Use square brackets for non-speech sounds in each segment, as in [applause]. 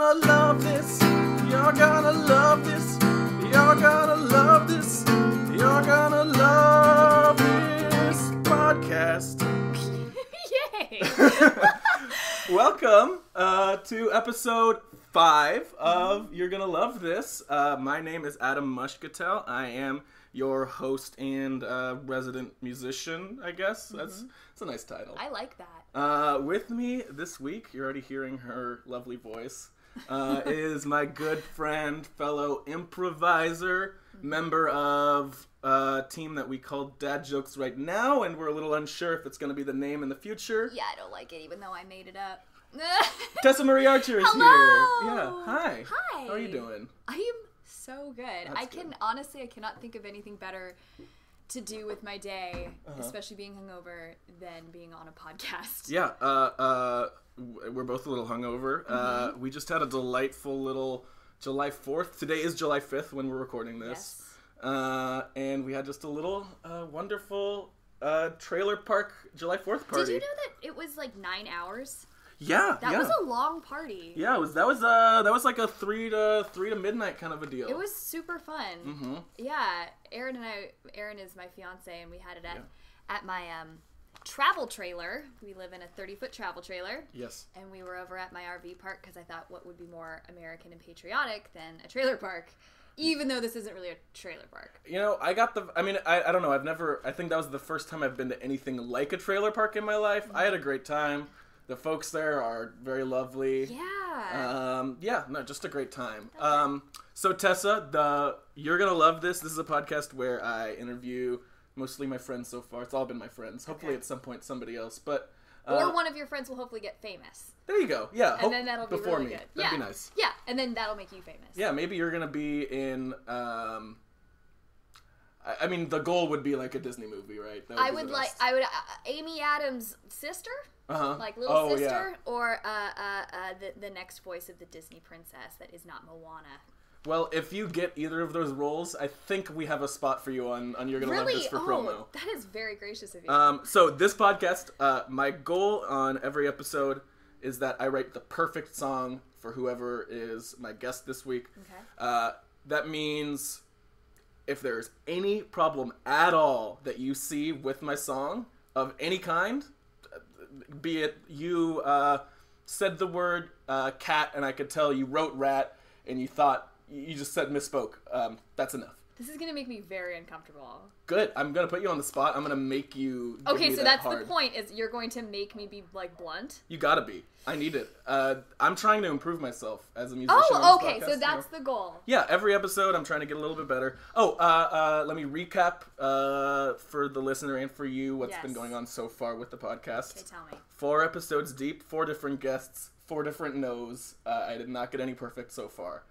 gonna love this. You're gonna love this. You're gonna love this. You're gonna love this podcast. [laughs] Yay! [laughs] Welcome uh, to episode five of You're Gonna Love This. Uh, my name is Adam Moshcatel. I am your host and uh, resident musician, I guess. That's, that's a nice title. I like that. Uh, with me this week, you're already hearing her lovely voice, uh, is my good friend, fellow improviser, member of a team that we call Dad Jokes right now, and we're a little unsure if it's going to be the name in the future. Yeah, I don't like it, even though I made it up. [laughs] Tessa Marie Archer is Hello! here. Yeah, hi. Hi. How are you doing? I am so good. I can good. honestly, I cannot think of anything better to do with my day, Uh-huh. especially being hungover, than being on a podcast. Yeah, uh, uh, we're both a little hungover. Uh, Mm-hmm. we just had a delightful little July 4th. Today is July 5th when we're recording this. Yes. Uh, and we had just a little uh, wonderful uh, trailer park July 4th party. Did you know that it was like nine hours? Yeah, That yeah. was a long party. yeah, it was that was uh that was like a 3 to 3 to midnight kind of a deal. It was super fun. hmm Yeah, Aaron and I. Aaron is my fiance, and we had it at Yeah. at my um travel trailer. We live in a thirty foot travel trailer, Yes. and we were over at my RV park because I thought what would be more American and patriotic than a trailer park, even though this isn't really a trailer park. You know, I got the. I mean, I, I don't know. I've never. I think that was the first time I've been to anything like a trailer park in my life. I had a great time. The folks there are very lovely. Yeah. Um, yeah, no, just a great time. Um, so Tessa, the you're gonna love this. This is a podcast where I interview mostly my friends so far. It's all been my friends. Hopefully, Okay. at some point, somebody else. But uh, or one of your friends will hopefully get famous, there you go. Yeah, and then that'll be before really me. good. That'd yeah. be nice. Yeah, and then that'll make you famous. Yeah, maybe you're gonna be in. Um, I, I mean, the goal would be like a Disney movie, right? That I would like. I would. Uh, Amy Adams' sister. Uh-huh. like little oh, sister, Yeah. or uh, uh, uh, the the next voice of the Disney princess that is not Moana. Well, if you get either of those roles, I think we have a spot for you on on You're Gonna Love Really? This for oh, promo. that is very gracious of you. Um, so this podcast, uh, my goal on every episode is that I write the perfect song for whoever is my guest this week. okay. Uh, that means if there's any problem at all that you see with my song of any kind, be it you uh, said the word uh, cat and I could tell you wrote rat and you thought you just said misspoke, um, that's enough. This is gonna make me very uncomfortable. Good. I'm gonna put you on the spot. I'm gonna make you. Okay, so that that's hard. the point. Is you're going to make me be like blunt? You gotta be. I need it. Uh, I'm trying to improve myself as a musician. Oh, okay. podcast, So you that's know? the goal. Yeah, every episode I'm trying to get a little bit better. Oh, uh, uh, let me recap uh, for the listener and for you what's been going on so far with the podcast. Okay, tell me. Four episodes deep, four different guests, four different no's. Uh, I did not get any perfect so far,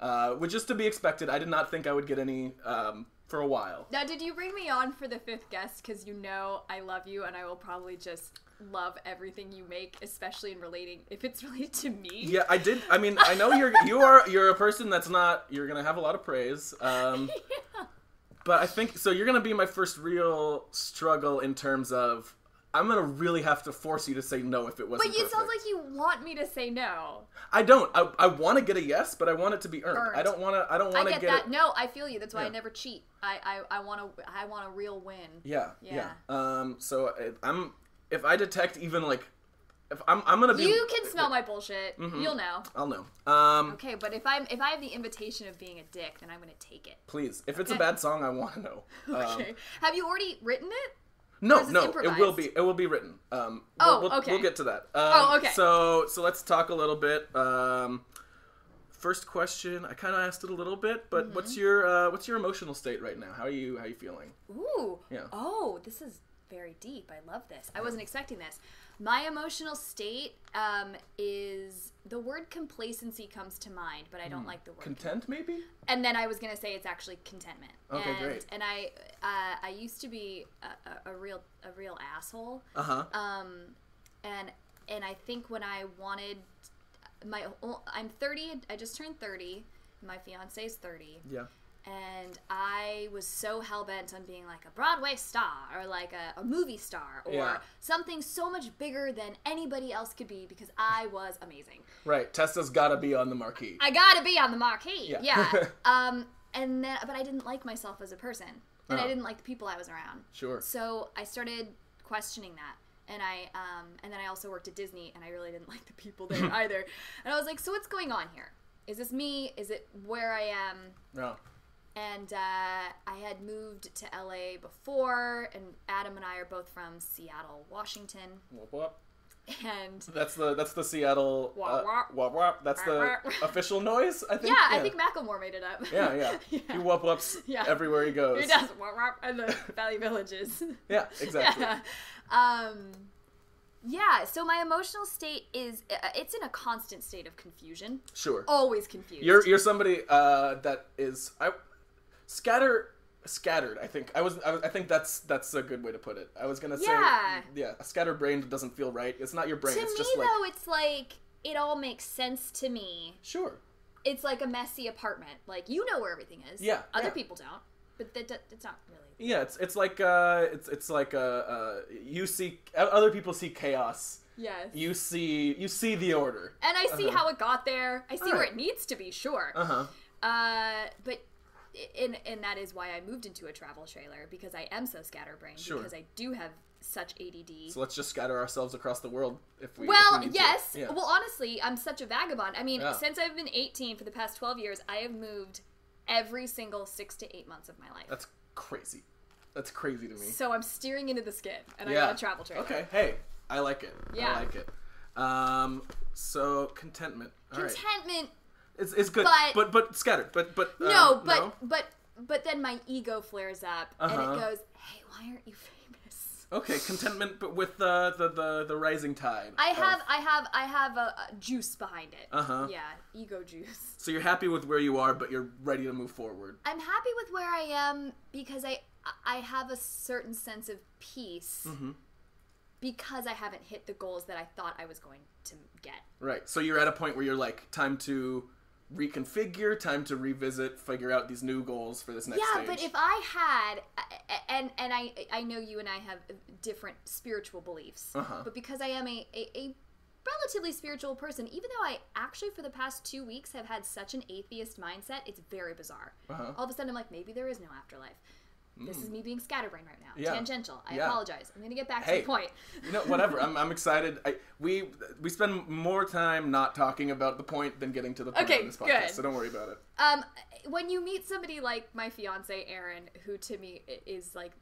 uh, which is to be expected. I did not think I would get any um, for a while. Now, did you bring me on for the fifth guest because you know I love you and I will probably just love everything you make, especially in relating if it's [laughs] related to me? Yeah, I did. I mean, I know you're you are you're a person that's not you're gonna have a lot of praise. Um, [laughs] But I think so. You're gonna be my first real struggle in terms of I'm gonna really have to force you to say no if it wasn't. But it sounds like you want me to say no. I don't. I, I want to get a yes, but I want it to be earned. Earned. I don't want to. I don't want to get get, that. it. No, I feel you. That's why I never cheat. I I, I want to I want a real win. Yeah, yeah. Yeah. Um. So I, I'm. If I detect even like, if I'm, I'm gonna be. You can smell my bullshit. Mm-hmm. You'll know. I'll know. Um. Okay, but if I'm if I have the invitation of being a dick, then I'm gonna take it. Please, if it's a bad song, I want to know. [laughs] Um, Okay. have you already written it? No, Or is this no, it will be. It will be written. Um, Oh, we'll, we'll, okay. We'll get to that. Um, Oh, okay. So, so let's talk a little bit. Um, first question. I kind of asked it a little bit, but Mm-hmm. what's your uh, what's your emotional state right now? How are you How are you feeling? Ooh. Yeah. Oh, this is very deep. I love this. I wasn't expecting this. My emotional state um, is the word complacency comes to mind, but I don't like the word. Content, maybe? and then I was gonna say it's actually contentment. Okay, and, great. And I uh, I used to be a, a, a real a real asshole. Uh huh. Um, and and I think when I wanted my I'm 30. I just turned 30. My fiance is 30. yeah. And I was so hell bent on being like a Broadway star or like a, a movie star or Yeah. something so much bigger than anybody else could be because I was amazing. Right. Tessa's gotta be on the marquee. I gotta be on the marquee. Yeah. Yeah. [laughs] um, and then, but I didn't like myself as a person, and I Uh-huh. didn't like the people I was around. Sure. So I started questioning that. And I, um, and then I also worked at Disney, and I really didn't [laughs] like the people there [laughs] either. And I was like, so what's going on here? Is this me? Is it where I am? No. And uh, I had moved to LA before, and Adam and I are both from Seattle, Washington. Whoop, whoop. And That's the that's the Seattle. Wah, uh, wah. wah, wah. That's the official noise. I think. yeah, I think Macklemore made it up. Yeah, yeah. [laughs] Yeah. He whoop whoops Yeah. everywhere he goes. He does. Wah, wah, And the [laughs] Valley Villages. Yeah, exactly. [laughs] Yeah. Um, yeah. So my emotional state is uh, it's in a constant state of confusion. Sure. Always confused. You're you're somebody uh, that is I scatter scattered. I think I was, I was I think that's that's a good way to put it. I was gonna say Yeah. yeah. A scattered brain doesn't feel right. It's not your brain. to it's me just like though, it's like it all makes sense to me. sure. It's like a messy apartment. Like you know where everything is. Yeah, Other yeah. people don't. But that, it's not really. Yeah, it's it's like uh it's it's like uh, uh you see other people see chaos. Yes. You see you see the order. and I see Uh-huh. how it got there. I see where it needs to be. Sure. Uh huh. Uh, but and and that is why I moved into a travel trailer because I am so scatterbrained Sure. because I do have such ADD. So let's just scatter ourselves across the world if we. if well, we need to. yes. Yeah. Well, honestly, I'm such a vagabond. I mean, Yeah. since I've been 18 for the past 12 years, I have moved every single six to eight months of my life. That's crazy. That's crazy to me. so I'm steering into the skid, and I got a travel trailer. Okay. Hey, I like it. Yeah. I like it. Um. So contentment. All right. It's it's good. But- but but scattered. But but uh, no, but no? but but then my ego flares up, and Uh-huh. it goes, "Hey, why aren't you famous?" Okay, contentment, but with the the the, the rising tide. I of- have, I have, I have a, a juice behind it. Uh-huh. Yeah, ego juice. So you're happy with where you are, but you're ready to move forward. I'm happy with where I am because I, I have a certain sense of peace Mm-hmm. because I haven't hit the goals that I thought I was going to get. Right. So you're at a point where you're like, time to reconfigure, time to revisit, figure out these new goals for this next yeah, stage. but if I had, and and I I know you and I have different spiritual beliefs, Uh-huh. but because I am a, a, a relatively spiritual person, even though I actually for the past two weeks have had such an atheist mindset, it's very bizarre. Uh-huh. All of a sudden, I'm like, maybe there is no afterlife. This is me being scatterbrained right now. Hmm. Yeah. Tangential. I Yeah. apologize. I'm gonna get back Hey. to the point. you know, whatever. I'm, I'm [laughs] excited. I, we we spend more time not talking about the point than getting to the point Okay, on this podcast. good. So don't worry about it. Um, when you meet somebody like my fiance Aaron, who to me is like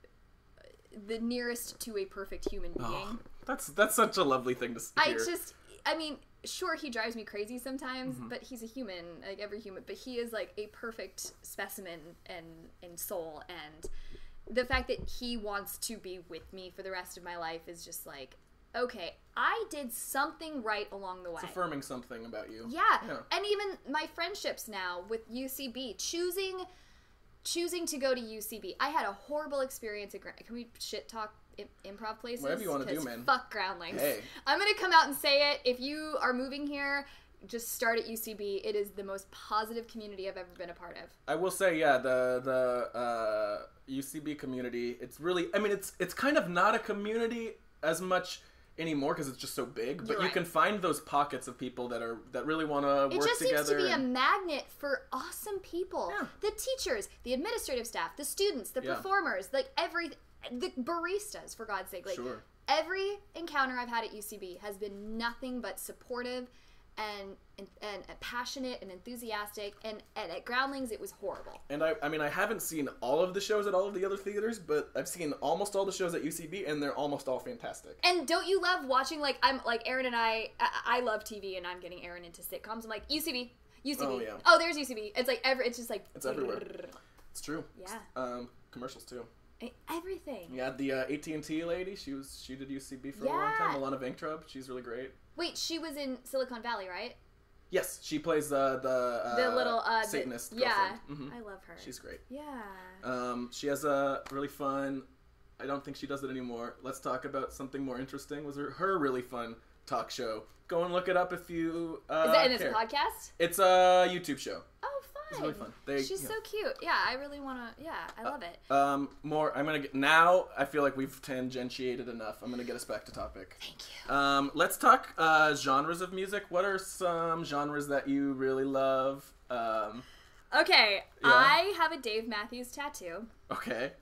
the nearest to a perfect human being. Oh, that's that's such a lovely thing to s- I hear. just, I mean, sure, he drives me crazy sometimes, Mm-hmm. but he's a human, like every human. But he is like a perfect specimen and and soul, and the fact that he wants to be with me for the rest of my life is just like, okay, I did something right along the way. it's affirming something about you. Yeah. Yeah. And even my friendships now with UCB, choosing choosing to go to UCB. I had a horrible experience at Can we shit talk improv places? Whatever you wanna do, 'Cause man. Fuck Groundlings. Hey. I'm going to come out and say it. If you are moving here, just start at UCB. It is the most positive community I've ever been a part of. I will say, yeah, the the uh, UCB community. It's really, I mean, it's it's kind of not a community as much anymore because it's just so big. But You're you can find those pockets of people that are that really want to It work just together. seems to be a magnet for awesome people. Yeah. The teachers, the administrative staff, the students, the Yeah. performers, like every the baristas for God's sake. Like Sure. every encounter I've had at UCB has been nothing but supportive and and, and passionate and enthusiastic and, and at Groundlings it was horrible. And I, I mean, I haven't seen all of the shows at all of the other theaters, but I've seen almost all the shows at UCB, and they're almost all fantastic. And don't you love watching like I'm like Aaron and I I, I love TV and I'm getting Aaron into sitcoms. I'm like UCB, UCB. Oh, yeah. Oh, there's UCB. It's like every it's just like It's everywhere. It's true. Yeah. Um, commercials too. Everything. Yeah, the uh, AT and T lady. She was she did UCB for a long time. Yeah. Milana Vayntrub. She's really great. Wait, she was in Silicon Valley, right? Yes, she plays uh, the uh, The little uh the- Satanist. yeah. girlfriend. Mhm. I love her. She's great. yeah. Um, she has a really fun. I don't think she does it anymore. Let's talk about something more interesting. Was her, her really fun talk show? Go and look it up if you. Uh, Is that in this care. podcast? It's a YouTube show. Oh. It's really fun. They, She's so cute. Yeah, I really want to. Yeah, I love it. Um, more. I'm gonna get now. I feel like we've tangentiated enough. I'm gonna get us back to topic. Thank you. Um, let's talk uh, genres of music. What are some genres that you really love? Um, Okay, Yeah. I have a Dave Matthews tattoo, okay.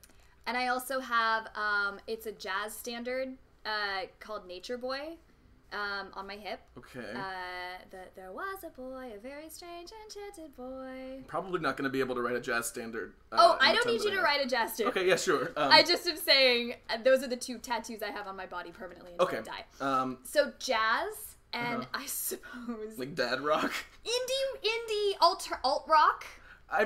and I also have um, it's a jazz standard uh, called Nature Boy um, on my hip. Okay. Uh, that there was a boy, a very strange, enchanted boy. Probably not gonna be able to write a jazz standard. Uh, Oh, I don't need you to write a jazz standard. Okay. Yeah. Sure. Um, I just am saying uh, those are the two tattoos I have on my body permanently until Okay. I die. Um, So jazz and Uh-huh. I [laughs] suppose like dad rock. indie indie alter alt rock. I.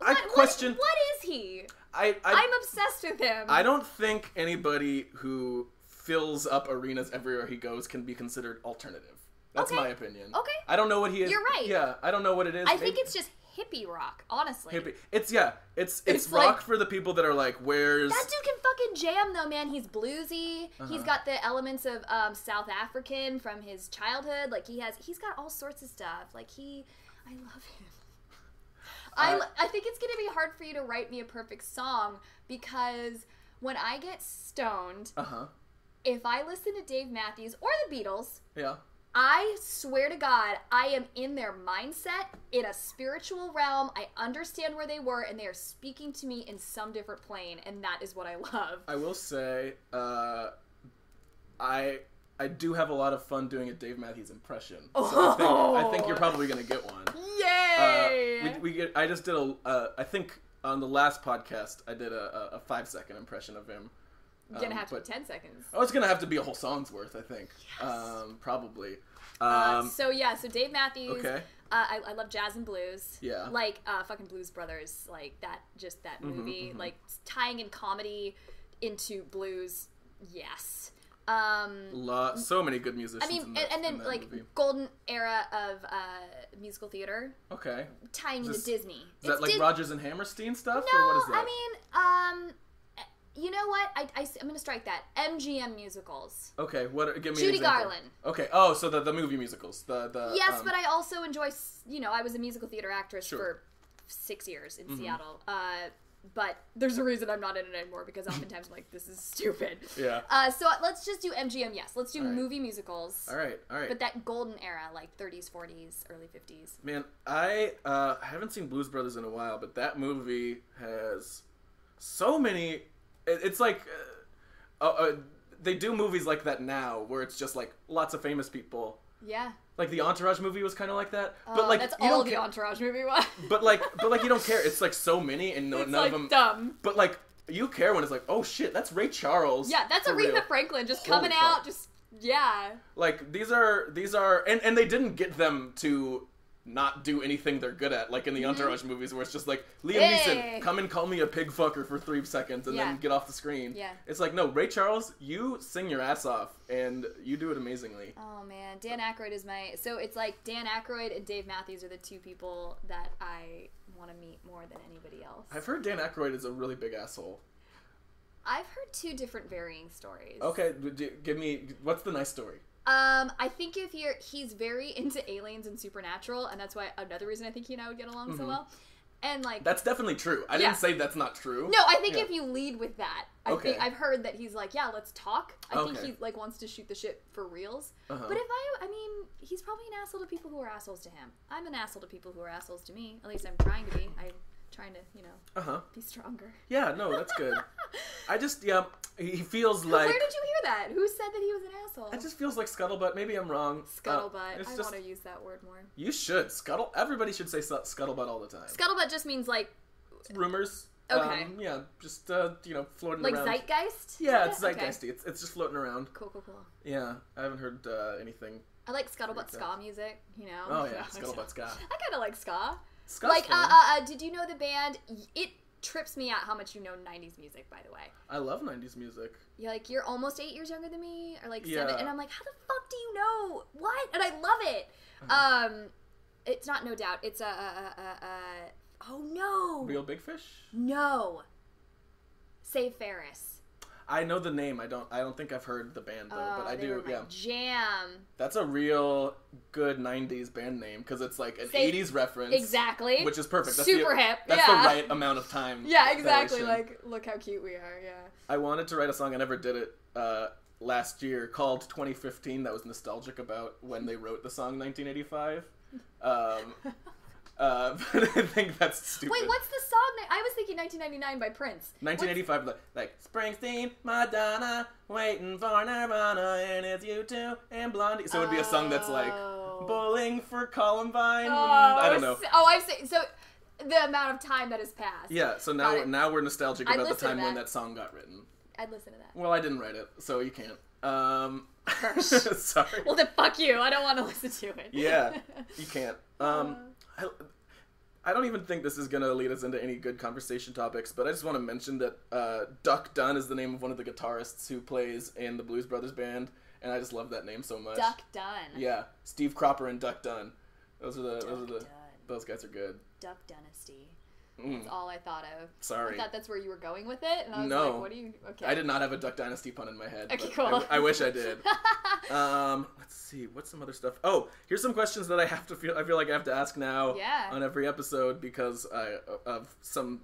I What- what- question. what is he? I. I. I'm obsessed with him. I don't think anybody who fills up arenas everywhere he goes can be considered alternative. That's Okay. my opinion. Okay. I don't know what he is. You're right. Yeah, I don't know what it is. I think it's just hippie rock, honestly. hippie. It's yeah. It's it's, It's rock like- for the people that are like, where's That dude can fucking jam though, man. He's bluesy. Uh-huh. He's got the elements of um, South African from his childhood. Like he has, he's got all sorts of stuff. Like he, I love him. [laughs] I, I think it's gonna be hard for you to write me a perfect song because when I get stoned, uh huh. If I listen to Dave Matthews or the Beatles, Yeah. I swear to God, I am in their mindset in a spiritual realm. I understand where they were, and they are speaking to me in some different plane, and that is what I love. I will say, uh, I I do have a lot of fun doing a Dave Matthews impression. So I, think, I think you're probably gonna get one. Uh, Yay! we, we get, I just did a. Uh, I think on the last podcast I did a, a, a five second impression of him. You're gonna um, have to be ten seconds. Oh, it's gonna have to be a whole song's worth. I think. Yes. Um, probably. Uh, Um, so yeah, so Dave Matthews. okay. Uh, I, I love jazz and blues. Yeah. Like uh, fucking Blues Brothers, like that. Just that Mm-hmm, movie, like tying in comedy into blues. Yes. Um, so many good musicians. I mean, and, that, and in then like movie. golden era of uh, musical theater, Okay. tying into Disney. Is that like Dis- Rodgers and Hammerstein stuff, No, or what is that? I mean, um, you know what? I, I am gonna strike that. MGM musicals. okay, what? Give me Judy. Garland. Okay. Oh, so the the movie musicals. The the. yes, um, but I also enjoy. You know, I was a musical theater actress Sure. Mm-hmm. for six years in Seattle. Uh, but there's a reason I'm not in it anymore because oftentimes I'm like, this is stupid. [laughs] Yeah. Uh, so let's just do MGM. Yes, let's do right. movie musicals. All right. All right. But that golden era, like 30s, 40s, early 50s. Man, I uh, haven't seen Blues Brothers in a while, but that movie has so many. It, it's like uh, uh, uh, they do movies like that now, where it's just like lots of famous people. Yeah. Like the Entourage movie was kind of like that, Oh, but like that's all the ca- Entourage movie was. But like, but like you don't care. It's [laughs] like so many, and no, none like of them. dumb. But like you care when it's like, oh shit, that's Ray Charles. Yeah, that's Aretha real. Franklin just Holy coming fuck. out, just yeah. Like these are these are, and and they didn't get them to not do anything they're good at, like in the Entourage movies, where it's just like Liam Mm-hmm. Hey. Neeson, come and call me a pig fucker for three seconds, and Yeah. then get off the screen. Yeah. It's like no, Ray Charles, you sing your ass off, and you do it amazingly. Oh man, Dan Aykroyd is my so it's like Dan Aykroyd and Dave Matthews are the two people that I want to meet more than anybody else. I've heard Dan Aykroyd is a really big asshole. I've heard two different varying stories. Okay, give me what's the nice story? Um, I think if you're he's very [laughs] into aliens and supernatural, and that's why another reason I think he and I would get along so well. And like Mm-hmm. That's definitely true. I Yeah. didn't say that's not true. No, I think Yeah. if you lead with that, I Okay. think I've heard that he's like, yeah, let's talk. I think he like wants to shoot the shit for reals. Uh-huh. But if I, I mean, he's probably an asshole to people who are assholes to him. I'm an asshole to people who are assholes to me. At least I'm trying to be. I'm trying to, you know, Uh huh. be stronger. Yeah, no, that's good. [laughs] I just yeah, he feels like Where did you hear that? Who said that he was an asshole? it just feels like scuttlebutt. Maybe I'm wrong. Uh, Scuttlebutt. it's I just want to use that word more. you should scuttle. Everybody should say scut- scuttlebutt all the time. Scuttlebutt just means like, Rumors. Okay. Um, yeah, just uh, you know, floating like around. zeitgeist. Yeah, it's Okay. zeitgeisty. It's it's just floating around. Cool, cool, cool. Yeah, I haven't heard uh, anything. I like scuttlebutt Like ska music. You know. Oh yeah, [laughs] scuttlebutt ska. I kind of like ska. Ska's like, uh, uh, uh, did you know the band? It trips me out how much you know '90s music. By the way, I love '90s music. you're like you're almost eight years younger than me, or like seven, Yeah. and I'm like, how the fuck do you know what? And I love it. Uh-huh. Um, it's not no doubt. It's a, a, a, a oh no, Reel Big Fish. no. Save Ferris. I know the name. I don't. I don't think I've heard the band though, but Oh, I they do. Yeah, Jam. that's a real good '90s band name because it's like an Say- '80s reference, Exactly. which is perfect. That's Super the, hip. That's yeah. the right amount of time. [laughs] Yeah, exactly. Like, look how cute we are. Yeah. I wanted to write a song. I never did it. Uh, last year called 2015 that was nostalgic about when they wrote the song 1985 um, [laughs] uh, [laughs] but i think that's stupid Wait, what's the song? I was thinking 1999 by Prince. 1985 like, like springsteen madonna waiting for nirvana and it's U2 and blondie so it would be a song that's like Oh. bowling for columbine Oh, i don't know s- Oh, I've seen. So the amount of time that has passed. yeah so now we're, now we're nostalgic I'd about the time when that. that song got written I'd listen to that. well i didn't write it so you can't um [laughs] sorry Well, then fuck you. I don't want to listen to it. Yeah, [laughs] you can't. Um, I, I don't even think this is gonna lead us into any good conversation topics, but I just want to mention that uh, Duck Dunn is the name of one of the guitarists who plays in the Blues Brothers band, and I just love that name so much. Duck Dunn. Yeah, Steve Cropper and Duck Dunn. Those are the those are Duck the Dunn. those guys are good. Duck Dynasty. Mm, That's all I thought of. sorry, I thought that's where you were going with it, and I was No. like, "What do you?" Okay. I did not have a Duck Dynasty pun in my head. Okay, cool. I, I wish I did. [laughs] Um, let's see. What's some other stuff? Oh, here's some questions that I have to feel. I feel like I have to ask now Yeah. on every episode because I of some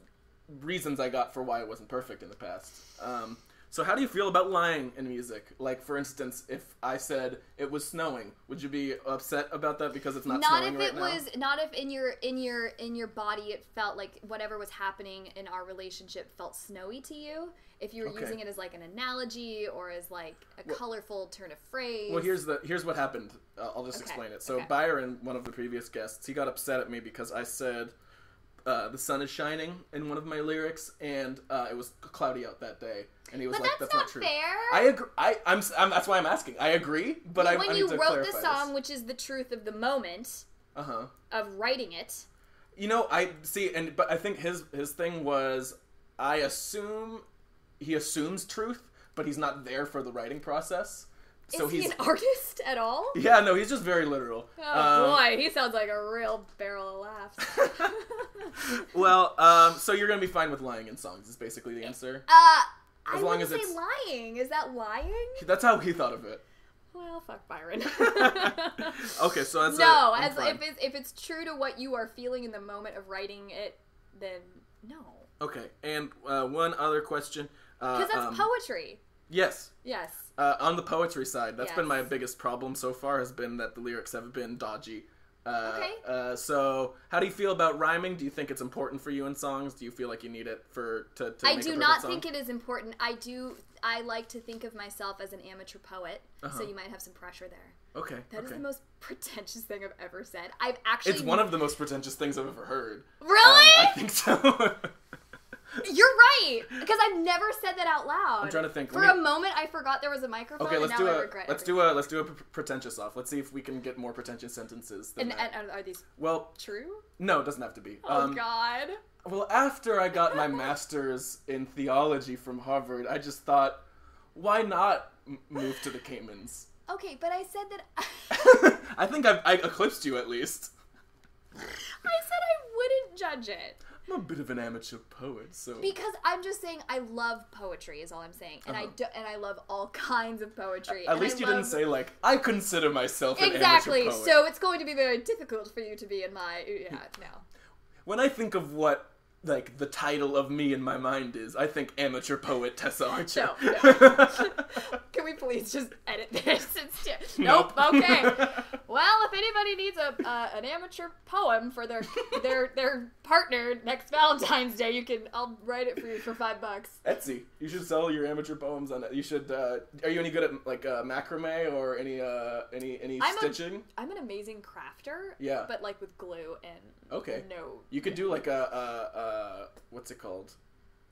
reasons I got for why it wasn't perfect in the past. Um, so how do you feel about lying in music? Like, for instance, if I said it was snowing, would you be upset about that because it's not, not snowing if right it now? was not if in your in your in your body it felt like whatever was happening in our relationship felt snowy to you if you were Okay. using it as like an analogy or as like a Well- colorful turn of phrase Well, here's the here's what happened. Uh, I'll just Okay, explain it. So okay. Byron, one of the previous guests, he got upset at me because I said uh, the sun is shining in one of my lyrics, and uh, it was cloudy out that day, and he was but like, that's, "That's not, not true." fair I agree. I, I'm. That's why I'm asking. I agree, but I, when I need you wrote the song which is the truth of the moment Uh huh. of writing it You know, I see, and but I think his his thing was, I assume he assumes truth, but he's not there for the writing process. So is he's he an [laughs] artist at all yeah, no, he's just very literal. oh Um, boy he sounds like a real barrel of laughs well, um, so you're gonna be fine with lying in songs. Is basically the answer. uh I As long wouldn't as say it's- lying. Is that lying? That's how he thought of it. Well, fuck Byron. [laughs] [laughs] Okay, so that's no, a, as fine. if it's if it's true to what you are feeling in the moment of writing it, then no, Okay, and uh, one other question. Uh, because that's um, poetry. Yes, Yes. Uh, on the poetry side, that's been my biggest problem so far. Has been that the lyrics have been dodgy. Uh, Okay. Uh, so, how do you feel about rhyming? Do you think it's important for you in songs? Do you feel like you need it for to? to I do not song? think it is important. I do. I like to think of myself as an amateur poet, Uh-huh. so you might have some pressure there. Okay. That is okay. the most [laughs] pretentious thing I've ever said. I've actually. It's one of the most pretentious things I've ever heard. Um, Really? I think so. [laughs] You're right, because I've never said that out loud. I'm trying to think. For Let a moment, I forgot there was a microphone, Okay, and let's now do I a let's everything. do a let's do a pretentious off. Let's see if we can get more pretentious sentences. Than And, and are these well, true? no, it doesn't have to be. Oh um, God. Well, after I got my master's in theology from Harvard, I just thought, why not m- move to the Caymans? Okay, but I said that. [laughs] [laughs] I think I've, I eclipsed you at least. I said I wouldn't judge it I'm a bit of an amateur poet, so because I'm just saying I love poetry. Is all I'm saying, and I Uh-huh. do, and I love all [laughs] kinds of poetry. at least I you love- didn't say like I consider myself an exactly. amateur poet. So it's going to be very difficult for you to be in my yeah no. when I think of what like the title of me in my mind is, I think amateur poet Tessa Archer. No, [laughs] Can we please just edit this? [laughs] It's nope. Nope. Okay. [laughs] Well, if anybody needs a uh, an amateur poem for their their their partner next Valentine's Day, you can. I'll write it for you for five bucks. Etsy. You should sell your amateur poems on it. You should. Uh, are you any good at like uh, macrame or any uh, any any I'm stitching? I'm an amazing crafter. Yeah. But like with glue and Okay. no. You could do like a, a, a what's it called?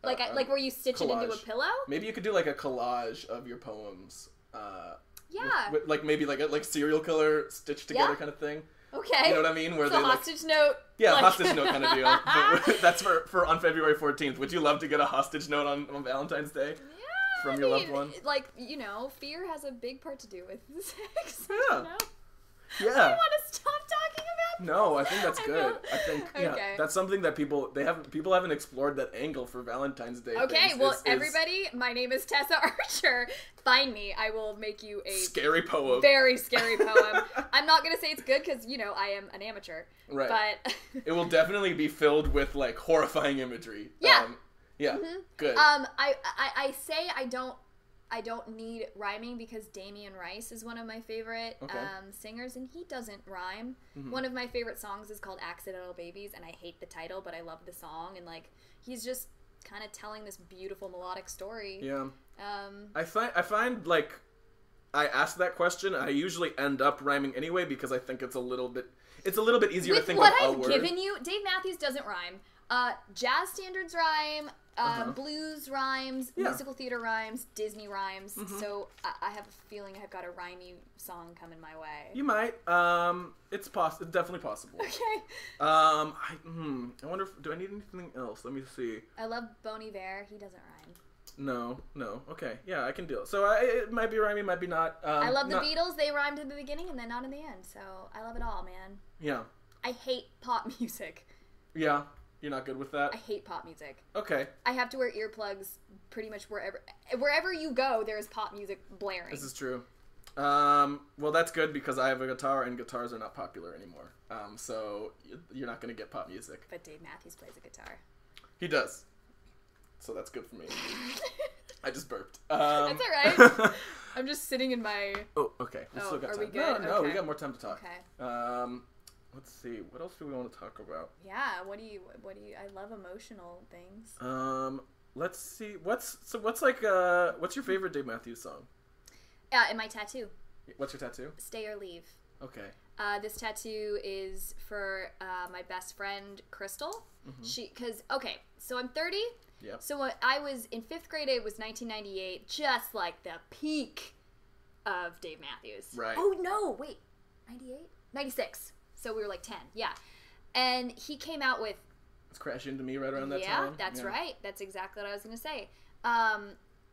Like Uh, I, like where you stitch it into a pillow. Maybe you could do like a collage of your poems. Uh, Yeah. with- like maybe like a like serial killer stitched together Yeah. kind of thing. okay. You know what I mean? Where they a like hostage note. yeah like- hostage note kind of deal. [laughs] [laughs] That's for for on February fourteenth. Would you love to get a hostage note on, on Valentine's Day? Yeah, From I your loved one? Like you know, fear has a big part to do with [laughs] sex. Yeah. You know? Yeah. I want to stop talking about No, I think that's good. know. I, think yeah, that's something that people they haven't people haven't explored that angle for Valentine's Day. Okay, things, well, is everybody, my name is Tessa [laughs] Archer. Find me. I will make you a scary poem. very scary poem. [laughs] I'm not gonna say it's good because you know I am an amateur. Right. But [laughs] It will definitely be filled with like horrifying imagery. Yeah. Um, yeah. Good. um, I, I I say I don't I don't need rhyming because Damien Rice is one of my favorite Okay. um, singers and he doesn't rhyme. Mm-hmm. One of my favorite songs is called Accidental Babies and I hate the title but I love the song and like he's just kind of telling this beautiful melodic story. yeah. Um, I find I find like I ask that question. I usually end up rhyming anyway because I think it's a little bit it's a little bit easier to with think what of a I've word. given you, Dave Matthews doesn't rhyme. Uh, jazz standards rhyme, uh, Uh-huh. blues rhymes, Yeah. Mm-hmm. musical theater rhymes, Disney rhymes. So I, I have a feeling I've got a rhymey song coming my way. You might. Um, it's poss. It's definitely possible. [laughs] okay. Um, I, hmm, I wonder if do I need anything else? Let me see. I love Bon Iver. He doesn't rhyme. No, no. Okay, yeah, I can deal. So I, it might be rhyming, might be not. Um, I love the not- Beatles. They rhymed in the beginning and then not in the end. So I love it all, man. Yeah, I hate pop [laughs] music. yeah. You're not good with that. I hate pop music. Okay, I have to wear earplugs pretty much wherever wherever you go. There is pop music blaring. this is true. Um, well, that's good because I have a guitar and guitars are not popular anymore. Um, so you're not gonna get pop music. but Dave Matthews plays a guitar. He does. So that's good for me. [laughs] I just burped. Um, That's all right. [laughs] I'm just sitting in my. oh, okay. We Oh, still got are time. we No, good? no, we Okay. got more time to talk. Okay. Um, let's see. What else do we want to talk about? Yeah. What do you? What do you? I love emotional things. Um, let's see. What's so? What's like? Uh, what's your favorite Dave Matthews song? Yeah, and my tattoo, What's your tattoo? stay or leave. Okay. Uh, this tattoo is for uh, my best friend Crystal. She, cause okay, so I'm 30. Yep. So when I was in fifth grade, it was 1998, just like the peak of Dave Matthews. Right. Oh no, wait, 98, 96. So we were like 10, yeah. And he came out with It's Crash Into Me right around that yeah, time. that's Yeah. That's right. That's exactly what I was gonna say. Um,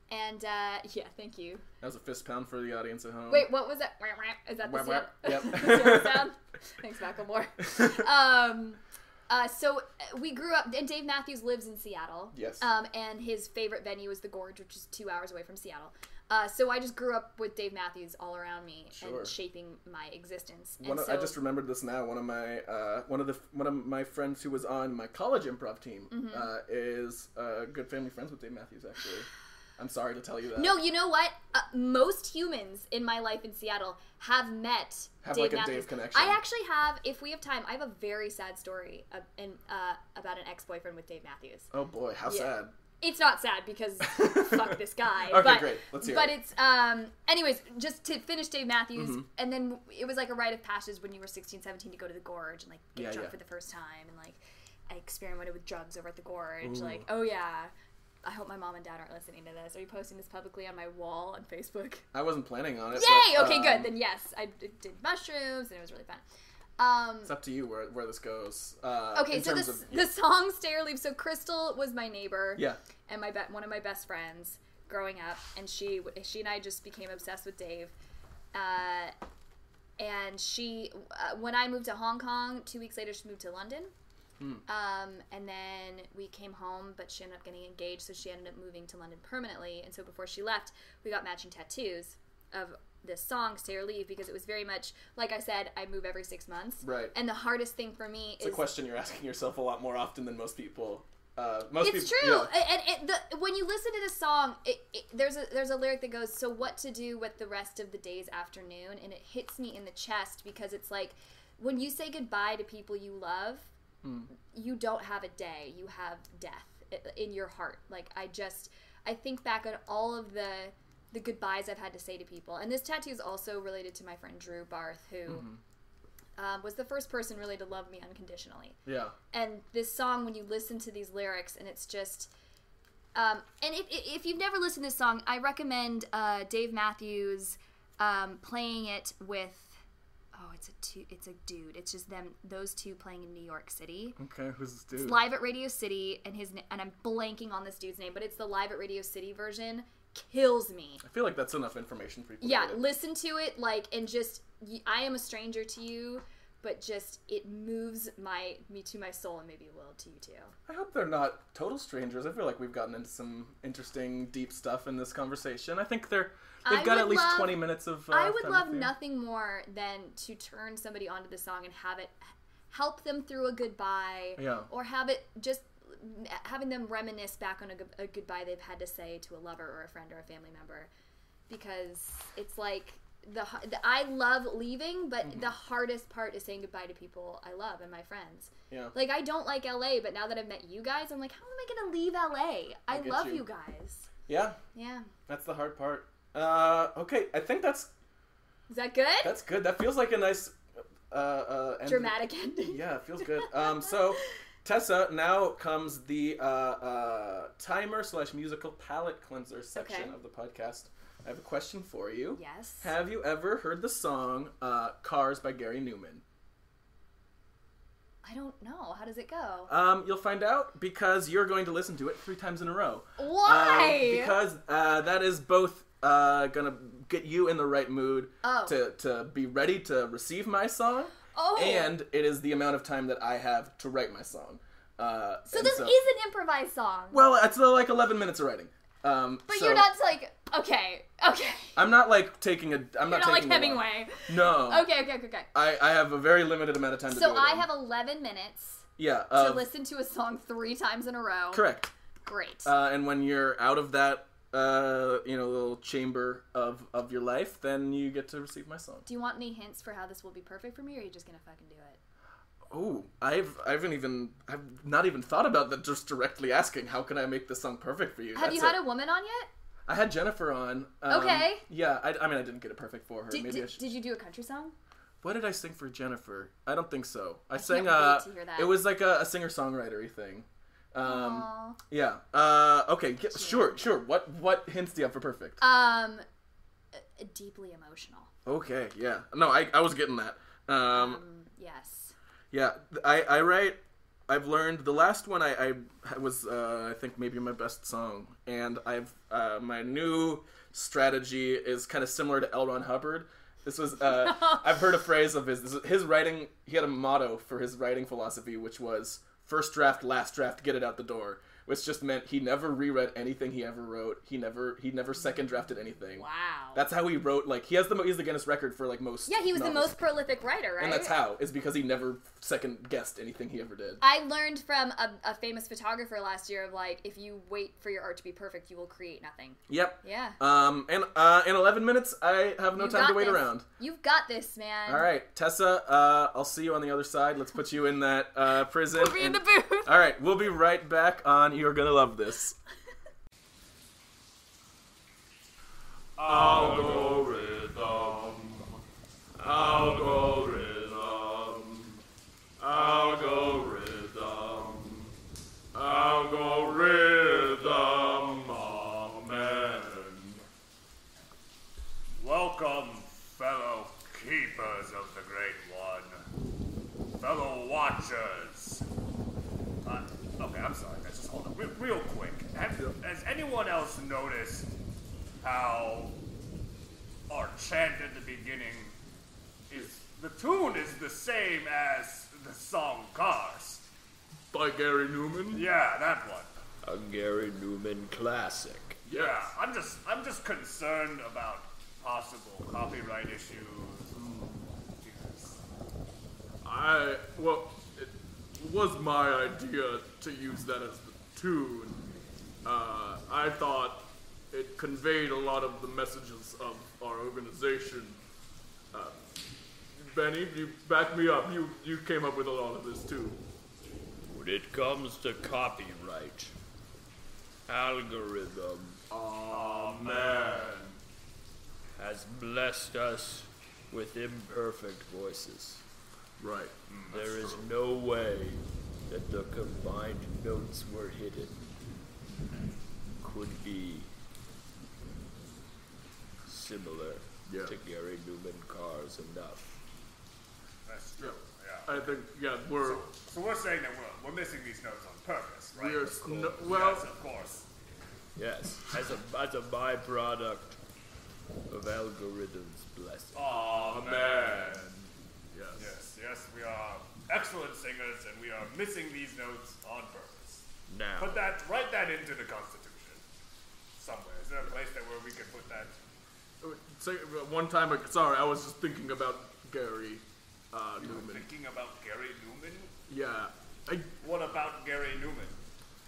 and uh, yeah, thank you. That was a fist pound for the audience at home. Wait, what was that? Is that the wah. Yep. [laughs] the sound? [laughs] Thanks, Macklemore. [laughs] um, uh, so uh, we grew up, and Dave Matthews lives in Seattle. Yes. Um, and his favorite venue is the Gorge, which is two hours away from Seattle. Uh, so I just grew up with Dave Matthews all around me Sure. and shaping my existence. One of, so, I just remembered this now. One of my uh, one of the one of my friends who was on my college improv team Mm-hmm. uh, is uh, good family friends with Dave Matthews. Actually, I'm sorry to tell you that. No, you know what? Uh, most humans in my life in Seattle have met Have, Dave like, a Matthews. Dave connection. I actually have, if we have time, I have a very sad story uh, in, uh, about an ex-boyfriend with Dave Matthews. Oh boy, how Yeah. sad. It's not sad because [laughs] fuck this guy. Okay, but, great. Let's hear But it. it's um. Anyways, just to finish Dave Matthews, Mm-hmm. and then it was like a rite of passage when you were 16, 17 to go to the Gorge and like get Yeah, drunk yeah. for the first time and like I experimented with drugs over at the Gorge. Ooh. Like, oh yeah. I hope my mom and dad aren't listening to this. Are you posting this publicly on my wall on Facebook? I wasn't planning on it. Yay! but, Okay, um, good. Then yes, I did mushrooms and it was really fun. Um, It's up to you where, where this goes. Uh, okay, so this, of, the song "Stay or Leave." So Crystal was my neighbor. yeah. and my be- one of my best friends growing up, and she she and I just became obsessed with Dave. Uh, and she, uh, when I moved to Hong Kong, two weeks later she moved to London. Hmm. Um, and then we came home, but she ended up getting engaged, so she ended up moving to London permanently. And so before she left, we got matching tattoos of this song "Stay or Leave" because it was very much like I said, I move every six months. Right. And the hardest thing for me It's is a question you're asking yourself a lot more often than most people. Uh, most it's people, true yeah. and, and the, when you listen to the song it, it, there's a there's a lyric that goes so what to do with the rest of the day's afternoon and it hits me in the chest because it's like when you say goodbye to people you love Hmm. you don't have a day you have death in your heart like i just i think back on all of the the goodbyes i've had to say to people and this tattoo is also related to my friend drew barth who Mm-hmm. um, was the first person really to love me unconditionally Yeah. and this song when you listen to these lyrics and it's just um, and if, if you've never listened to this song i recommend uh, dave matthews um, playing it with oh it's a two it's a dude it's just them those two playing in new york city Okay, who's this dude? it's live at radio city and his and i'm blanking on this dude's name but it's the live at radio city version kills me I feel like that's enough information for people. to yeah listen to it like and just I am a stranger to you but just it moves my me to my soul and maybe will to you too. I hope they're not total strangers. I feel like we've gotten into some interesting, deep stuff in this conversation. I think they're they've I got at least love- twenty minutes of. Uh, I would love nothing more than to turn somebody onto the song and have it help them through a goodbye, Yeah. or have it just having them reminisce back on a, a goodbye they've had to say to a lover or a friend or a family member, because it's like the, the I love leaving, but Mm-hmm. the hardest part is saying goodbye to people I love and my friends. Yeah. Like I don't like LA, but now that I've met you guys, I'm like, how am I gonna leave LA? I, I love you. you guys. Yeah, Yeah, that's the hard part. Uh, okay, I think that's is that good? that's good. That feels like a nice, uh, uh, end- Dramatic ending. Yeah, it feels good. Um, so, [laughs] Tessa, now comes the uh, uh, timer slash musical palette cleanser section Okay. of the podcast. I have a question for you. Yes. Have you ever heard the song uh, "Cars" by Gary Numan? I don't know. How does it go? Um, you'll find out because you're going to listen to it three times in a row. Um, Why? because uh, that is both uh, gonna get you in the right mood Oh. to to be ready to receive my song, oh. and it is the amount of time that I have to write my song. Uh, so this is an improvised song. well, it's uh, like 11 minutes of writing. Um, but so you're not like okay, okay. I'm not like taking a. I'm You're not not like taking a lot. Hemingway. No. Okay, okay, okay, okay. I, I have a very limited amount of time to So I have 11 minutes yeah. to Uh, listen to a song three times in a row. correct. Great. Uh, and when you're out of that, uh, you know, little chamber of of your life, then you get to receive my song. Do you want any hints for how this will be perfect for me, or are you just gonna fucking do it? Oh, I've I haven't even I've not even thought about that. Just directly asking, how can I make this song perfect for you? Have you had it. a woman on yet? I had Jennifer on. Um, Okay. Yeah, I, I mean, I didn't get it perfect for her. Did, Maybe I did, should. did you do a country song? What did I sing for Jennifer? I don't think so. I, sang can't uh to hear that. it was like a, a singer songwritery thing. Um yeah. Uh okay, sure, sure. What what hints do you have for perfect? Um, uh, deeply emotional. Okay, yeah. No, I I was getting that. Um Um, yes. yeah, I I write I've learned the last one I, I was uh, I think maybe my best song, and I've uh, my new strategy is kind of similar to L. Ron Hubbard. This was uh, [laughs] I've heard a phrase of his this his writing. He had a motto for his writing philosophy, which was first draft, last draft, get it out the door. Which just meant he never reread anything he ever wrote. He never he never second drafted anything. Wow. That's how he wrote. Like he has the mo- he's the Guinness record for like most. yeah, he was the most prolific writer, right? And that's how is because he never second guessed anything he ever did. I learned from a, a famous photographer last year of like, if you wait for your art to be perfect, you will create nothing. Yep. Yeah. Um, and uh, in 11 minutes, I have no You've time to wait this. around. You've got this, man. All right, Tessa, uh, I'll see you on the other side. Let's put you in that uh, prison. We'll be in the booth. All right, we'll be right back on You're Gonna Love This. Algorithm. Algorithm. Algorithm. Algorithm. Amen. Welcome, fellow keepers of the Great One. Fellow watchers. Uh, okay, I'm sorry, on. Real quick. Have, has anyone else noticed how our chant at the beginning is the tune is the same as the song Cars? By Gary Numan. Yeah, that one. A Gary Numan classic. Yeah, I'm just I'm just concerned about possible copyright issues. I well, it was my idea to use that as the tune. Uh, I thought it conveyed a lot of the messages of our organization. Uh, Benny, you back me up. You you came up with a lot of this too. When it comes to copyright, algorithm Amen. has blessed us with imperfect voices. Right. There is no way that the combined notes were hidden could be similar Yeah. to Gary Numan cars enough. That's true. Yeah. I think yeah we're So we're saying that we're, we're missing these notes on purpose, right? we are s- no, well yes, of course. Yes, as a as a byproduct of algorithms blessing. Oh man. Yes. Yes, yes, missing these notes on purpose. Now, Put that, write that into the Constitution. Somewhere. Is there a place that where we can put that? Uh, Say, uh, one time, ag- sorry, I was just thinking about Gary uh, You were Numan. thinking about Gary Numan? Yeah. I, What about Gary Numan?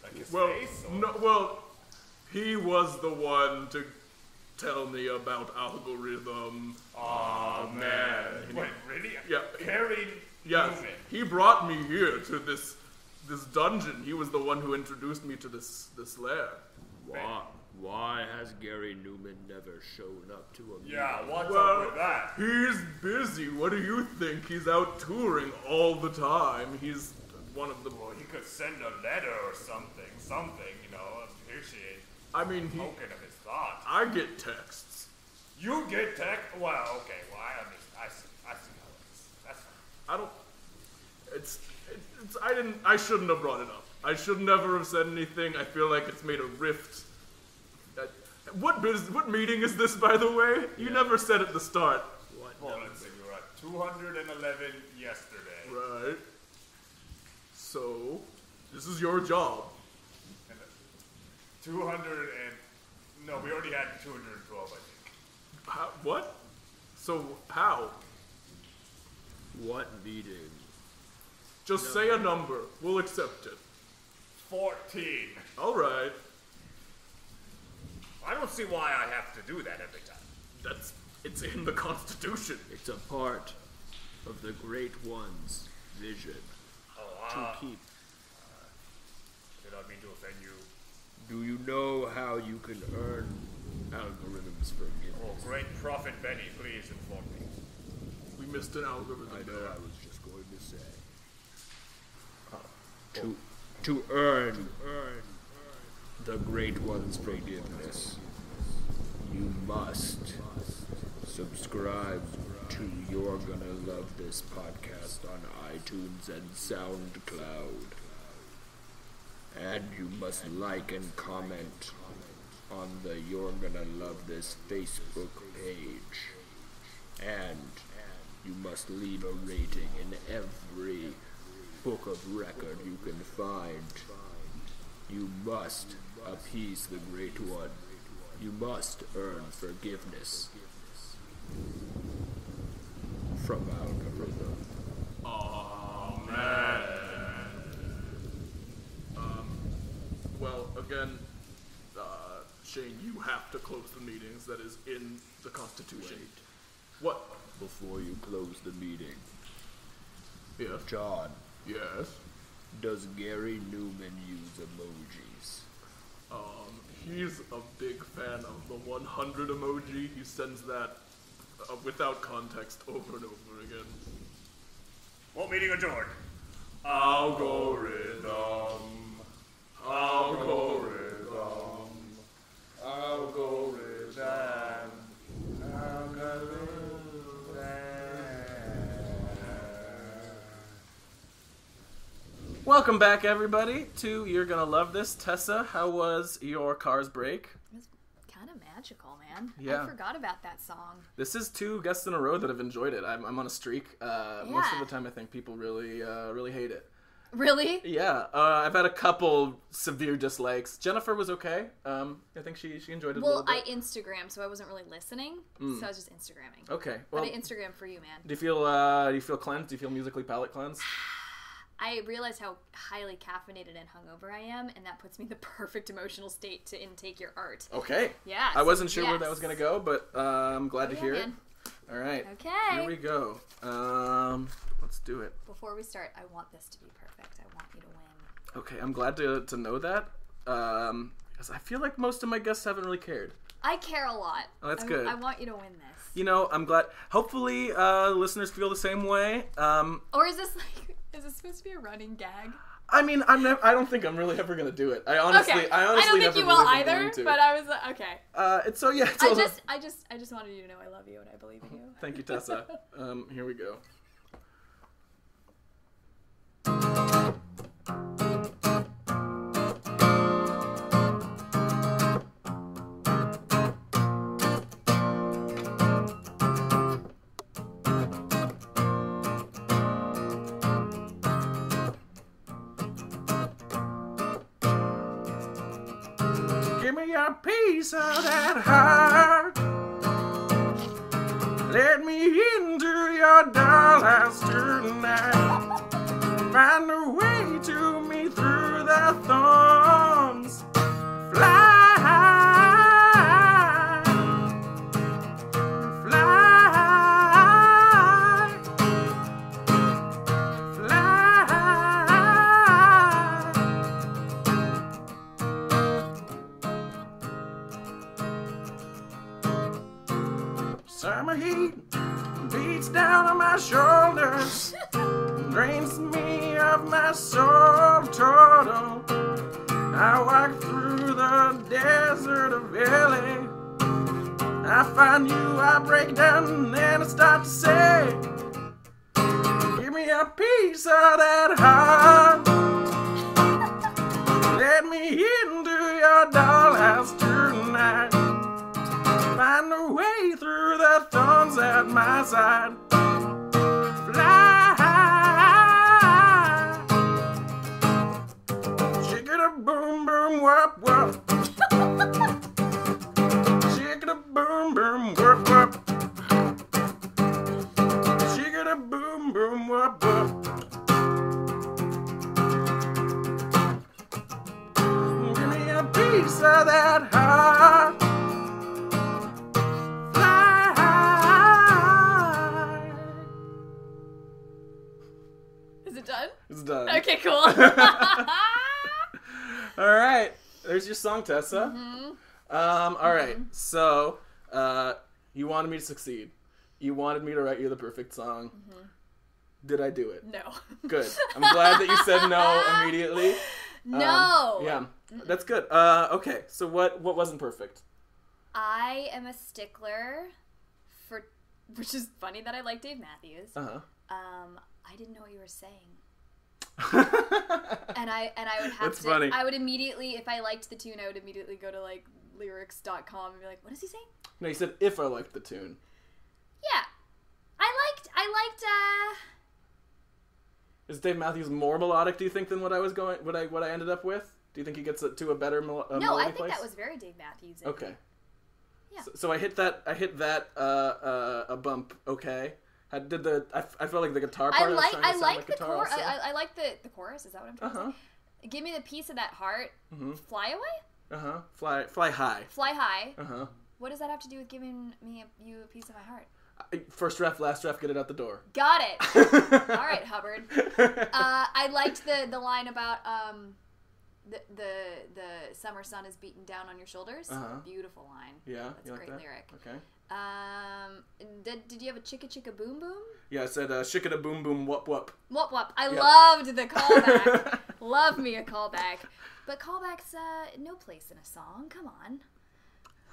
Like his well, face? Or? no, well, he was the one to tell me about algorithm. Oh, man. Wait, really? Yeah. Gary Yes, Numan. he brought me here to this this dungeon. He was the one who introduced me to this this lair. why, why has Gary Numan never shown up to a meeting? Yeah, what's Well, up with that? he's busy. What do you think? He's out touring all the time. He's one of the. Well, he could send a letter or something, something, you know, appreciate I mean, he. token of his thought. I get texts. You get tech? Well, okay, well, I understand. I see, I see how it is. That's fine. I don't. It's, it's. I didn't. I shouldn't have brought it up. I should never have said anything. I feel like it's made a rift. Uh, What bus What meeting is this, by the way? You never said at the start. What Well, let's see, we were at 211 yesterday. Right. So, this is your job. And 200 and. No, we already had 212, I think. How, what? So how? What meeting? Just say a number. We'll accept it. 14. All right. I don't see why I have to do that every time. That's. It's in the Constitution. It's a part of the Great One's vision Oh, to uh, keep. did I mean to offend you? Do you know how you can earn algorithms forgiveness? Oh, great Prophet Benny, please inform me. We missed an algorithm. I know there. I was just going to say. To, to earn, earn the Great One's forgiveness, you must subscribe to You're Gonna Love This podcast on iTunes and SoundCloud. And you must like and comment on the You're Gonna Love This Facebook page. And you must leave a rating in every book of record you can find. You must appease the Great One. You must earn forgiveness from algorithm. Oh man. Um. Well, again, uh, Shane, you have to close the meetings. That is in the Constitution. Wait, What? Before you close the meeting, Yes. John, Yes. does Gary Numan use emojis? Um, he's a big fan of the 100 emoji. He sends that uh, without context over and over again. What meeting adjourned? Algorithm. Algorithm. Welcome back, everybody, to You're Gonna Love This. Tessa, how was your car's break? It was kind of magical, man. Yeah. I forgot about that song. This is two guests in a row that have enjoyed it. I'm, I'm on a streak. Uh, Most of the time, I think people really, uh, really hate it. Really? Yeah, uh, I've had a couple severe dislikes. Jennifer was okay. Um, I think she she enjoyed it a Well, I. Instagram, so I wasn't really listening. So I was just Instagramming. okay. But Well, I Instagram for you, man. do you feel uh, do you feel cleansed? Do you feel musically palate cleansed? [sighs] [sighs] [sighs] I realize how highly caffeinated and hungover I am, and that puts me in the [laughs] perfect emotional state to intake your art. Okay. Yeah. I wasn't sure where that was gonna go, but uh, I'm glad to Yeah, hear man. it. All right. Okay. Here we go. Um, let's do it. Before we start, I want this to be perfect. I want you to win. Okay, I'm glad to to know that. Um, because I feel like most of my guests haven't really cared. I care a lot. Oh, that's I, good. I want you to win this. You know, I'm glad. Hopefully, uh, listeners feel the same way. Um, Or is this like, is this supposed to be a running gag? I mean, I'm never. I don't think I'm really ever gonna do it. I honestly, okay. I honestly don't think you will either, but I was like, okay. uh, it's so yeah. It's I just, I just, I just wanted you to know I love you and I believe in you. Thank you, Tessa. [laughs] um, here we go. Piece of that heart. Let me into your dollhouse tonight. Find a way to me through the thorns. Shoulders, drains me of my soul total. I walk through the desert of LA. I find you, I break down, and I start to say, Give me a piece of that heart. Let me into your dollhouse tonight. Find a way through the thorns at my side. It's done. Okay, cool. [laughs] [laughs] All right. There's your song, Tessa. Mm-hmm. Um, all right. So, uh, you wanted me to succeed. You wanted me to write you the perfect song. Mm-hmm. Did I do it? no. Good. I'm glad that you said no [laughs] immediately. Um, No. yeah. That's good. Uh, okay. So what what wasn't perfect? I am a stickler for, which is funny that I like Dave Matthews. Uh Um, I didn't know what you were saying. [laughs] and I and I would have That's to. funny. I would immediately, if I liked the tune, I would immediately go to like lyrics.com and be like, "What is he saying?" no, he said if I liked the tune. Yeah, I liked. I liked. uh Is Dave Matthews more melodic? Do you think than what I was going? What I what I ended up with? Do you think he gets it to a better mel- a No, I think place? that was very Dave Matthews. Okay. Yeah. So, so I hit that. I hit that. Uh, uh, a bump. Okay. I did the. I, f- I felt like the guitar part. was like. I like the chorus. I, I, I like the the chorus. Is that what I'm trying Uh huh. to say? Give me the piece of that heart. Mhm. Fly away. Uh huh. Fly. Fly high. Fly high. Uh huh. What does that have to do with giving me a, you a piece of my heart? First draft, last draft, get it out the door. Got it. [laughs] All right, Hubbard. [laughs] Uh, I liked the the line about um, the the the summer sun is beating down on your shoulders. Uh-huh. Beautiful line. yeah. That's a like great that? lyric. Okay. Um, did, did you have a chicka chicka boom boom? Yeah, I said uh, shikada boom boom whoop whoop. Whoop whoop. I Yep. loved the callback. [laughs] Love me a callback. But callbacks, uh, no place in a song. Come on.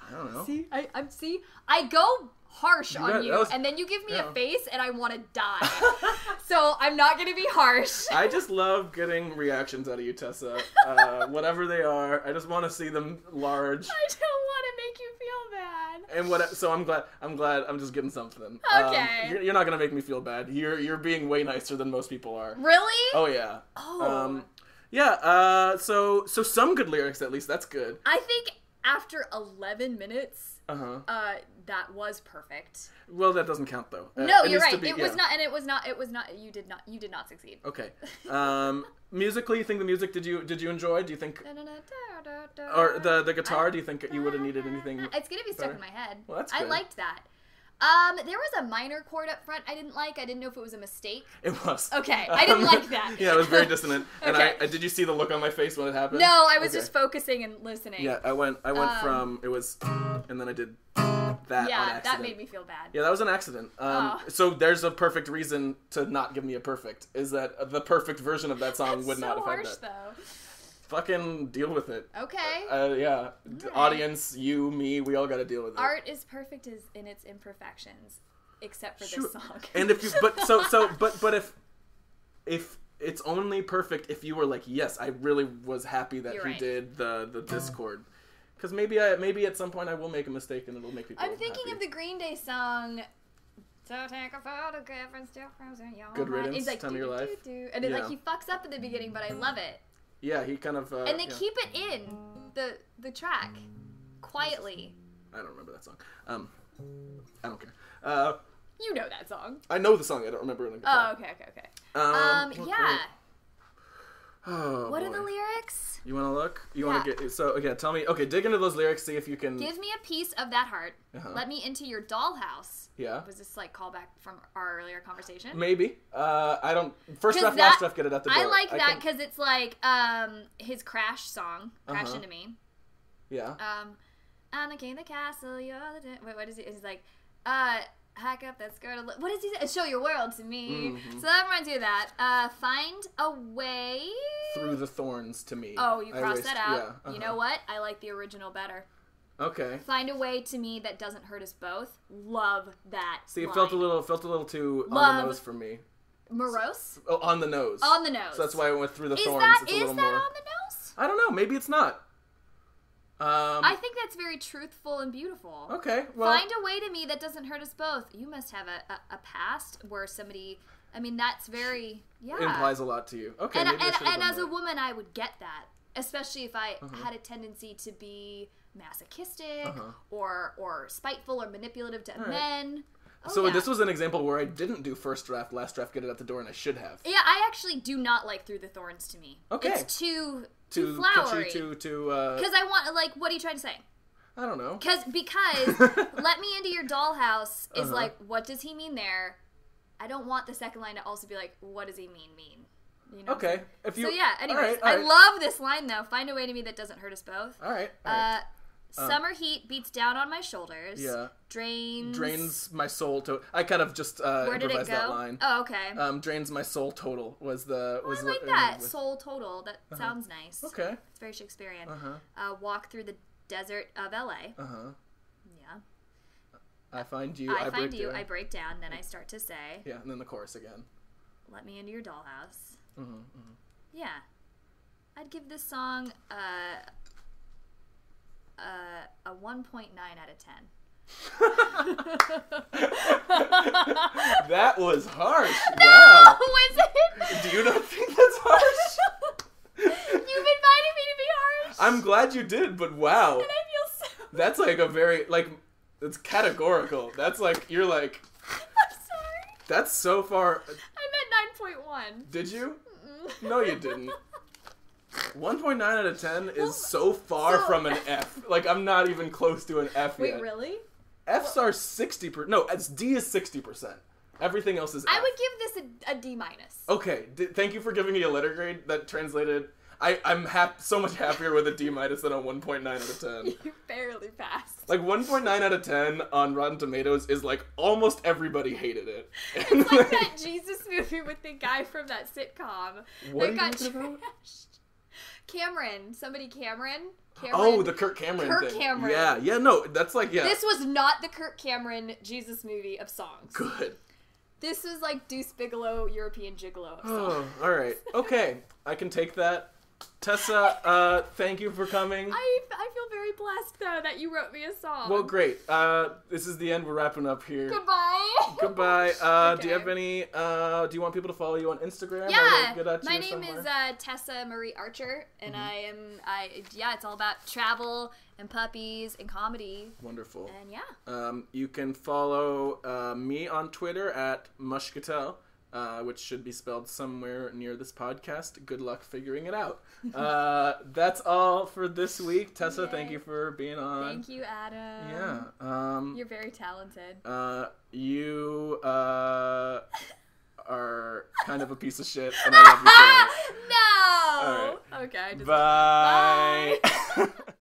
I don't know. See, I, I'm see. I go harsh on got- you, was- and then you give me yeah. a face, and I want to die. [laughs] so I'm not gonna be harsh. I just love getting reactions out of you, Tessa. [laughs] Uh, whatever they are, I just want to see them large. I don't want to make you feel bad. And what? So I'm glad. I'm glad. I'm just getting something. Okay. Um, you're, you're not gonna make me feel bad. You're you're being way nicer than most people are. Really? Oh yeah. Oh. Um, yeah. Uh, so so some good lyrics at least. That's good. I think after 11 minutes, Uh huh. uh, that was perfect. Well, that doesn't count though. Uh, No, you're right. be- it was not, and it was not. It was not. You did not. You did not succeed. Okay. [laughs] Um, musically, you think the music did you did you enjoy? Do you think or the the guitar? Do you think you would have needed anything? It's gonna be stuck better? in my head. Well, that's I liked that. Um, there was a minor chord up front I didn't like. I didn't know if it was a mistake. It was. Okay, I [laughs] didn't like that. yeah, it was very dissonant. [laughs] And Okay. I, I did you see the look on my face when it happened? No, I was Okay. just focusing and listening. Yeah, I went I went Um, from it was, and then I did that Yeah, that made me feel bad. Yeah, that was an accident. Um, Oh. So there's a perfect reason to not give me a perfect. Is that the perfect version of that song That's would so not have harsh, had that. though. Fucking deal with it. Okay. Uh, yeah, D- Alright. audience, you, me, we all got to deal with it. Art is perfect is in its imperfections, except for Sure. this song. And if you, but so [laughs] so, but but if if it's only perfect if you were like, yes, I really was happy that You're he right. did the the Discord. Because maybe I maybe at some point I will make a mistake and it'll make people. I'm thinking happy. of the Green Day song. So take a photograph and still frozen your Good heart." riddance, He's like, time of your "Do, do, life." do, do," and it, Yeah. like he fucks up at the beginning, but I love it. Yeah, he kind of. Uh, and they yeah. keep it in the the track. quietly. I don't remember that song. Um, I don't care. Uh, You know that song. I know the song. I don't remember it. Oh, okay, okay, okay. Um, Um, yeah. Oh, What are the lyrics? You want to look? You want to get so okay? Tell me. Okay, dig into those lyrics. See if you can. Give me a piece of that heart. Uh-huh. Let me into your dollhouse. yeah. Was this like callback from our earlier conversation? Maybe. Uh, I don't. First draft, last draft, get it at the door. I like that can- because it's like um his crash song, "Crash Uh-huh. Into Me." yeah. Um, I'm the king of the castle. You're the wait. What is it? It's like, uh, hack up that skirt. What does he say? Show your world to me. Mhm. So that reminds me of that. Uh, find a way. Through the thorns to me. Oh, you I crossed that out. Yeah. You uh-huh. know what? I like the original better. Okay. Find a way to me that doesn't hurt us both. Love that. See, it line. felt a little felt a little too on the nose for me. morose Oh, on the nose. on the nose. So that's why I went through the Is thorns. that it's a is little that more. on the nose? I don't know. Maybe it's not. Um. I think that's very truthful and beautiful. okay. Well. Find a way to me that doesn't hurt us both. You must have a, a, a past where somebody. I mean, that's very yeah. implies a lot to you. Okay. and and, and as a woman, I would get that, especially if I Uh-huh. had a tendency to be masochistic Uh-huh. or or spiteful or manipulative to right. men. Oh, So yeah. this was an example where I didn't do first draft, last draft, get it at the door, and I should have. Yeah, I actually do not like Through the Thorns to me. Okay. It's too Too too flowery. too too. Uh, Because I want like, what are you trying to say? I don't know. Because because [laughs] let me into your dollhouse is Uh-huh. like, what does he mean there? I don't want the second line to also be like, what does he mean mean? You know. Okay. If you. So yeah. Anyways, All right, I love this line though. Find a way to me that doesn't hurt us both. All right. All right. Uh, summer heat beats down on my shoulders. Yeah. Drains. drains my soul to. I kind of just uh, Where did it improvised that go? line. Oh, okay. Um, drains my soul total was the was I like uh, that. with- Soul total. That sounds nice. Okay. It's very Shakespearean. Uh huh. Uh, walk through the desert of LA. Uh huh. Yeah. I find you. I, I, find break you. down. I break down. Then I start to say, Yeah, and then the chorus again. "Let me into your dollhouse." hmm Yeah. I'd give this song uh, uh, a 1.9 out of 10. [laughs] That was harsh. [laughs] Wow. Was it? Do you not think that's harsh? [laughs] You've invited me to be harsh. I'm glad you did, but wow. and I feel so. That's like a very like it's categorical. That's like you're like I'm sorry. that's so far. I meant 9.1. Did you? Mm-mm. No, you didn't. 1.9 out of 10 is so far so- from an [laughs] F. Like I'm not even close to an F Wait, yet. really? F's are 60 per. No, it's D is 60 percent. Everything else is. I F. would give this a, a D minus. Okay, d- thank you for giving me a letter grade that translated. I I'm hap- so much happier with a D minus than a 1.9 out of 10. [laughs] You barely passed. Like 1.9 out of 10 on Rotten Tomatoes is like almost everybody hated it. It's like [laughs] that Jesus movie with the guy from that sitcom What that got trashed. Cameron, somebody Cameron. Oh, Cameron. Oh, the Kirk Cameron Kirk thing. Cameron. Yeah, yeah, no, that's like yeah. This was not the Kirk Cameron Jesus movie of songs. Good. This was like Deuce Bigalow, European Gigolo of songs. Oh, all right. Okay, I can take that. Tessa, uh, thank you for coming. I, I feel very blessed though that you wrote me a song. Well, great. Uh, this is the end. We're wrapping up here. Goodbye. [laughs] Goodbye. Uh, Do you have any? Uh, do you want people to follow you on Instagram? Yeah, to get at my name somewhere? Mm-hmm. is uh, Tessa Marie Archer, and I am I yeah, it's all about travel and puppies and comedy, Wonderful. and yeah. Um, you can follow uh, me on Twitter at Moshcatel, uh, which should be spelled somewhere near this podcast. Good luck figuring it out. uh, [laughs] that's all for this week. Tessa, thank you for being on. Thank you, Adam. Yeah. Um, You're very talented. uh, you uh, are kind of a piece of shit, and I love you for it. [laughs] no. Right. Okay. Just Bye. Bye. [laughs]